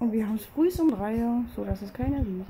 Und wir haben es früh um drei, so dass es keiner sieht.